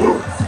Woo!